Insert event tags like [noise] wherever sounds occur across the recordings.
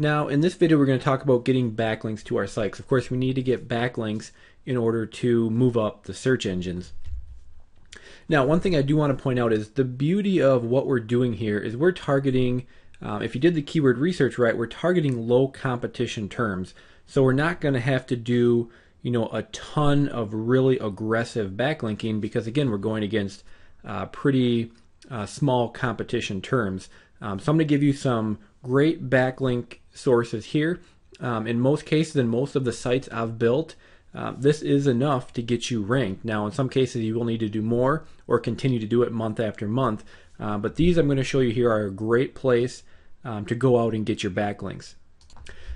Now, in this video, we're going to talk about getting backlinks to our sites. Of course, we need to get backlinks in order to move up the search engines. Now, one thing I do want to point out is the beauty of what we're doing here is we're targeting, um, if you did the keyword research right, we're targeting low competition terms. So we're not going to have to do, you know, a ton of really aggressive backlinking because again, we're going against uh, pretty uh, small competition terms. Um, so I'm going to give you some great backlink sources here. Um, in most cases, in most of the sites I've built, uh, this is enough to get you ranked. Now, in some cases, you will need to do more or continue to do it month after month. Uh, but these I'm going to show you here are a great place um, to go out and get your backlinks.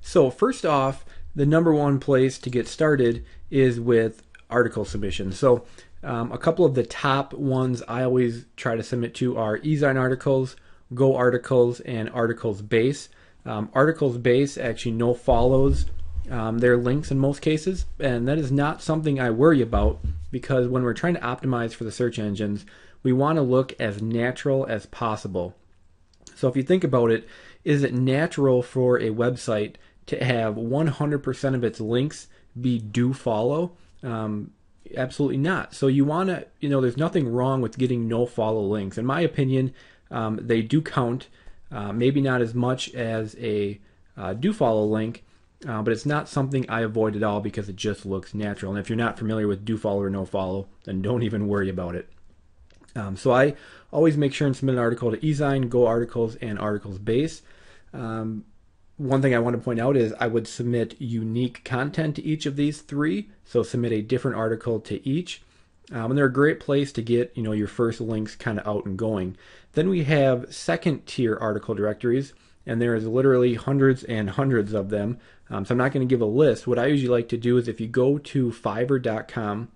So, first off, the number one place to get started is with article submissions. So, um, a couple of the top ones I always try to submit to are Ezine articles, Go articles, and Articles Base. Um, articles Base actually no follows um, their links in most cases, and that is not something I worry about because when we're trying to optimize for the search engines, we want to look as natural as possible. So if you think about it, is it natural for a website to have 100% of its links be do follow? Um, absolutely not. So you want to, you know, there's nothing wrong with getting no follow links. In my opinion, um, they do count, uh, maybe not as much as a uh, do follow link, uh, but it's not something I avoid at all because it just looks natural. And if you're not familiar with do follow or no follow, then don't even worry about it. Um, so I always make sure and submit an article to Ezine, Go Articles, and Articles Base. Um, one thing I want to point out is I would submit unique content to each of these three. So submit a different article to each. Um, and they're a great place to get you know your first links kind of out and going. Then we have second tier article directories, and there is literally hundreds and hundreds of them. Um, so I'm not going to give a list. What I usually like to do is if you go to Fiverr.com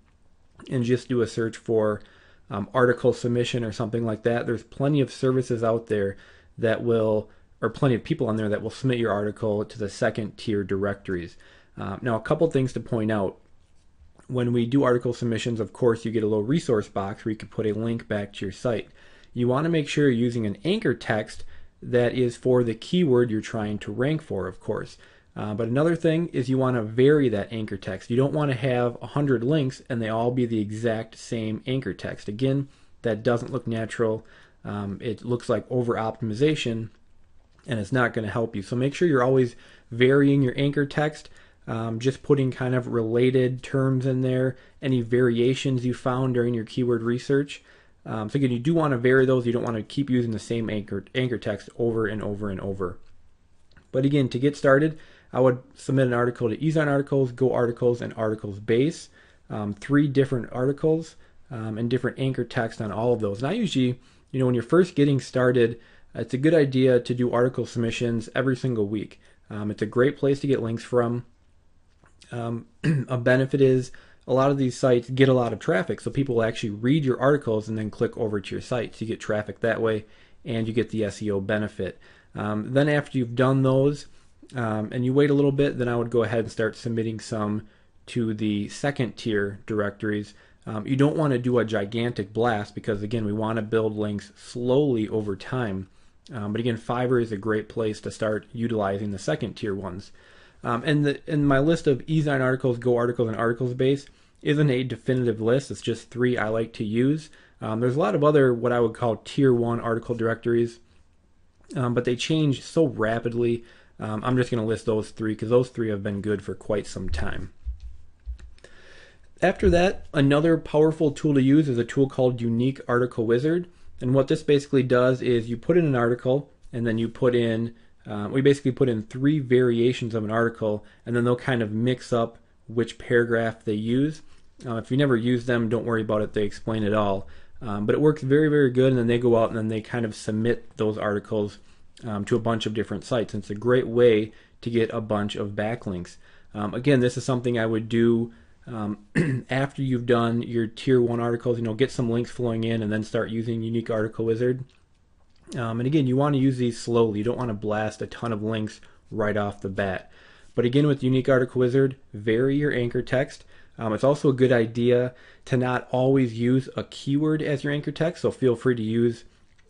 and just do a search for um, article submission or something like that, there's plenty of services out there that will or plenty of people on there that will submit your article to the second tier directories. Uh, now, a couple things to point out. When we do article submissions, of course, you get a little resource box where you can put a link back to your site. You want to make sure you're using an anchor text that is for the keyword you're trying to rank for, of course. Uh, but another thing is you want to vary that anchor text. You don't want to have 100 links and they all be the exact same anchor text. Again, that doesn't look natural. Um, it looks like over optimization and it's not going to help you. So make sure you're always varying your anchor text, um, just putting kind of related terms in there, any variations you found during your keyword research. Um, so again, you do want to vary those. You don't want to keep using the same anchor anchor text over and over and over. But again, to get started, I would submit an article to Ezine Articles, Go Articles, and Articles Base. Um, three different articles um, and different anchor text on all of those. And I usually, you know, when you're first getting started, it's a good idea to do article submissions every single week. Um, it's a great place to get links from. Um, [clears throat] a benefit is a lot of these sites get a lot of traffic, so people will actually read your articles and then click over to your site. So you get traffic that way, and you get the SEO benefit. Um, then after you've done those, um, and you wait a little bit, then I would go ahead and start submitting some to the second tier directories. Um, you don't want to do a gigantic blast because again, we want to build links slowly over time. Um, but again, Fiverr is a great place to start utilizing the second tier ones. Um, and the, in my list of Ezine articles, Go articles, and articles base isn't a definitive list. It's just three I like to use. Um, there's a lot of other what I would call tier one article directories, um, but they change so rapidly. Um, I'm just going to list those three because those three have been good for quite some time. After that, another powerful tool to use is a tool called Unique Article Wizard. And what this basically does is you put in an article and then you put in, uh, we basically put in three variations of an article and then they'll kind of mix up which paragraph they use. Uh, if you never use them, don't worry about it, they explain it all. Um, but it works very, very good, and then they go out and then they kind of submit those articles um, to a bunch of different sites. And it's a great way to get a bunch of backlinks. Um, again, this is something I would do um, [clears throat] after you've done your tier one articles, you know, get some links flowing in and then start using Unique Article Wizard. Um, and again, you want to use these slowly. You don't want to blast a ton of links right off the bat. But again, with Unique Article Wizard, vary your anchor text. Um, it's also a good idea to not always use a keyword as your anchor text. So feel free to use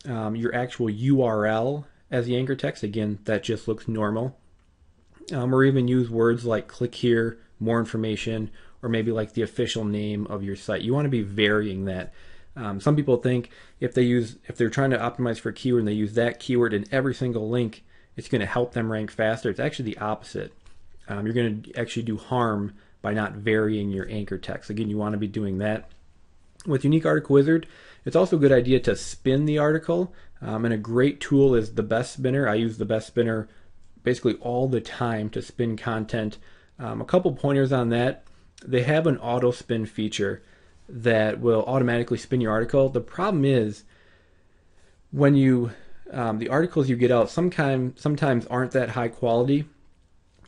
um, your actual URL as the anchor text. Again, that just looks normal. um, or even use words like click here, more information, or maybe like the official name of your site. You want to be varying that. Um, some people think if they use if they're trying to optimize for a keyword and they use that keyword in every single link, it's going to help them rank faster. It's actually the opposite. Um, you're going to actually do harm by not varying your anchor text. Again, you want to be doing that. With Unique Article Wizard, it's also a good idea to spin the article. Um, and a great tool is the Best Spinner. I use the Best Spinner basically all the time to spin content. Um, a couple pointers on that. They have an auto spin feature that will automatically spin your article. The problem is when you um, the articles you get out sometimes sometimes aren't that high quality,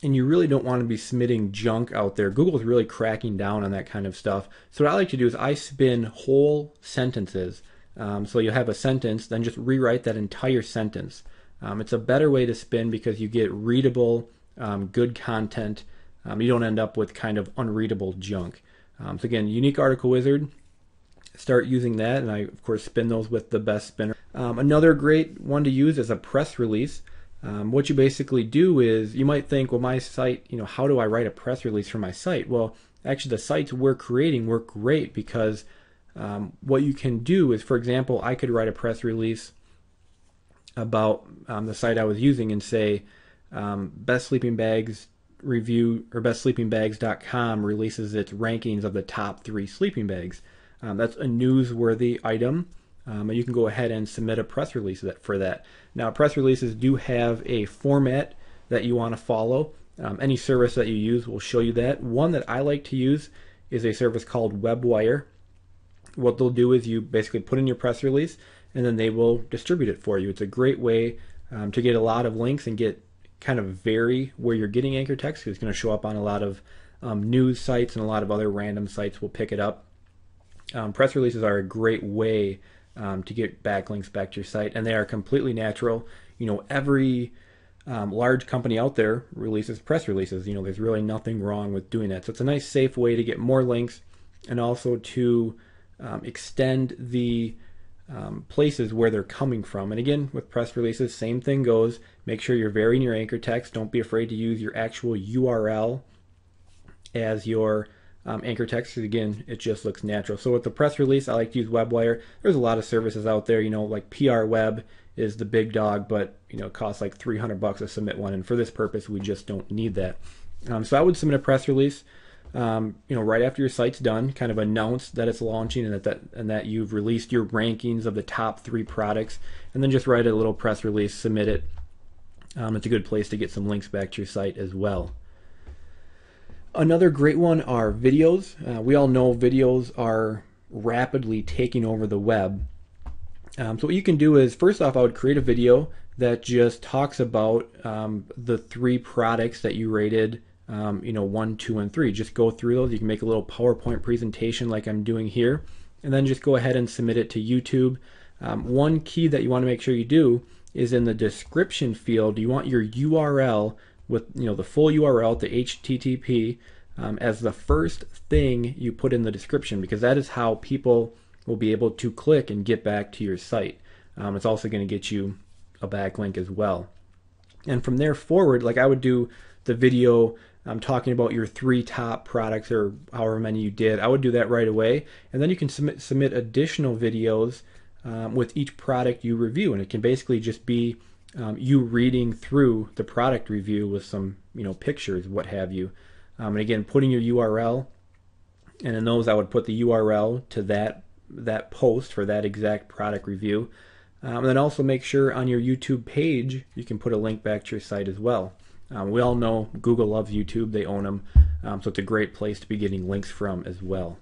and you really don't want to be submitting junk out there. Google's really cracking down on that kind of stuff. So what I like to do is I spin whole sentences. Um, so you have a sentence, then just rewrite that entire sentence. Um, it's a better way to spin because you get readable, um, good content. Um, you don't end up with kind of unreadable junk. Um, so again, Unique Article Wizard. Start using that, and I of course spin those with the best spinner. Um, another great one to use is a press release. Um, what you basically do is you might think, well, my site, you know, how do I write a press release for my site? Well, actually, the sites we're creating work great because um, what you can do is, for example, I could write a press release about um, the site I was using and say, um, best sleeping bags review or bestsleepingbags.com releases its rankings of the top three sleeping bags. Um, that's a newsworthy item. Um, and you can go ahead and submit a press release for that. Now, press releases do have a format that you want to follow. Um, any service that you use will show you that. One that I like to use is a service called WebWire. What they'll do is you basically put in your press release and then they will distribute it for you. It's a great way um, to get a lot of links and get kind of vary where you're getting anchor text because it's going to show up on a lot of um, news sites and a lot of other random sites will pick it up. Um, press releases are a great way um, to get backlinks back to your site, and they are completely natural. You know, every um, large company out there releases press releases. You know, there's really nothing wrong with doing that. So it's a nice, safe way to get more links and also to um, extend the um, places where they're coming from. And again, with press releases, same thing goes. Make sure you're varying your anchor text. Don't be afraid to use your actual URL as your um, anchor text. because Again, it just looks natural. So with the press release, I like to use WebWire. There's a lot of services out there. You know, like PR Web is the big dog, but you know, it costs like 300 bucks to submit one. And for this purpose, we just don't need that. Um, so I would submit a press release um, you know, right after your site's done, kind of announce that it's launching and that, that and that you've released your rankings of the top three products, and then just write a little press release, submit it. Um, it's a good place to get some links back to your site as well. Another great one are videos. Uh, we all know videos are rapidly taking over the web. Um, so what you can do is, first off, I would create a video that just talks about um, the three products that you rated um, you know, one, two, and three. Just go through those. You can make a little PowerPoint presentation like I'm doing here, and then just go ahead and submit it to YouTube. Um, one key that you want to make sure you do is in the description field, you want your URL with you know the full URL to HTTP um, as the first thing you put in the description because that is how people will be able to click and get back to your site. Um, it's also going to get you a backlink as well. And from there forward, like I would do the video um, talking about your three top products or however many you did, I would do that right away. And then you can submit, submit additional videos um, with each product you review. And it can basically just be um, you reading through the product review with some you know pictures, what have you. Um, and again, putting your URL. And in those, I would put the URL to that that post for that exact product review. Um, and then also make sure on your YouTube page you can put a link back to your site as well. Um, we all know Google loves YouTube, they own them, um, so it's a great place to be getting links from as well.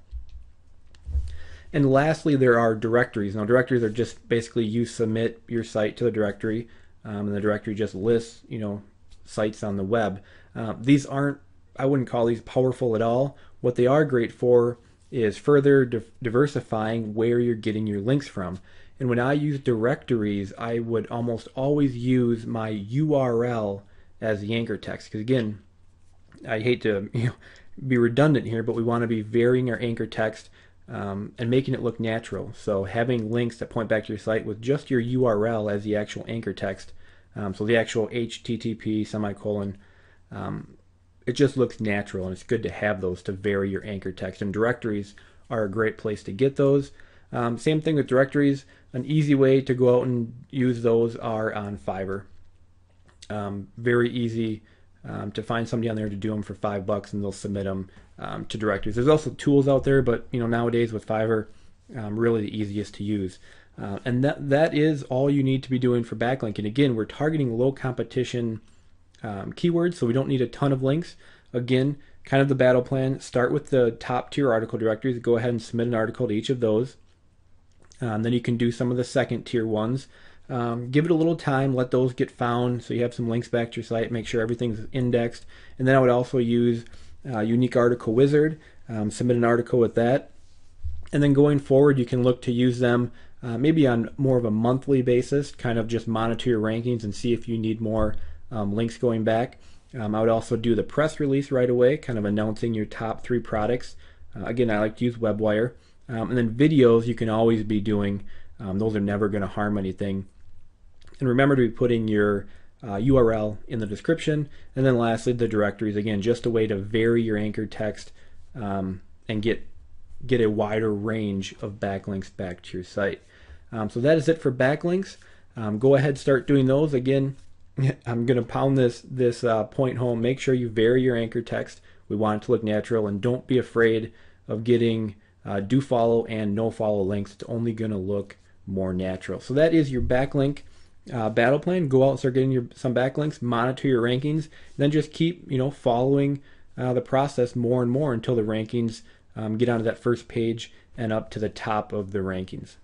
And lastly, there are directories. Now, directories are just basically you submit your site to the directory, um, and the directory just lists, you know, sites on the web. Uh, these aren't, I wouldn't call these powerful at all. What they are great for is further di- diversifying where you're getting your links from. And when I use directories, I would almost always use my URL as the anchor text. Because again, I hate to [laughs] you know, be redundant here, but we want to be varying our anchor text um, and making it look natural. So having links that point back to your site with just your URL as the actual anchor text. Um, so the actual HTTP semicolon um, it just looks natural, and it's good to have those to vary your anchor text. And directories are a great place to get those. Um, same thing with directories. An easy way to go out and use those are on Fiverr. Um, very easy um, to find somebody on there to do them for five bucks, and they'll submit them um, to directories. There's also tools out there, but you know nowadays with Fiverr, um, really the easiest to use. Uh, and that that is all you need to be doing for backlinking. Again, we're targeting low competition um, keywords, so we don't need a ton of links. Again, kind of the battle plan. Start with the top tier article directories. Go ahead and submit an article to each of those. Um, then you can do some of the second tier ones. Um, give it a little time, let those get found so you have some links back to your site, make sure everything's indexed. And then I would also use uh, Unique Article Wizard, um, submit an article with that. And then going forward, you can look to use them uh, maybe on more of a monthly basis, kind of just monitor your rankings and see if you need more um, links going back. Um, I would also do the press release right away, kind of announcing your top three products. Uh, again, I like to use WebWire. Um, and then videos you can always be doing. Um, those are never going to harm anything. And remember to be putting your uh, URL in the description. And then lastly, the directories. Again, just a way to vary your anchor text um, and get get a wider range of backlinks back to your site. Um, so that is it for backlinks. Um, go ahead, start doing those. Again, [laughs] I'm going to pound this this uh, point home. Make sure you vary your anchor text. We want it to look natural, and don't be afraid of getting uh, do follow and no follow links. It's only going to look more natural. So that is your backlink uh, battle plan. Go out and start getting your some backlinks. Monitor your rankings. Then just keep you know following uh, the process more and more until the rankings um, get onto that first page and up to the top of the rankings.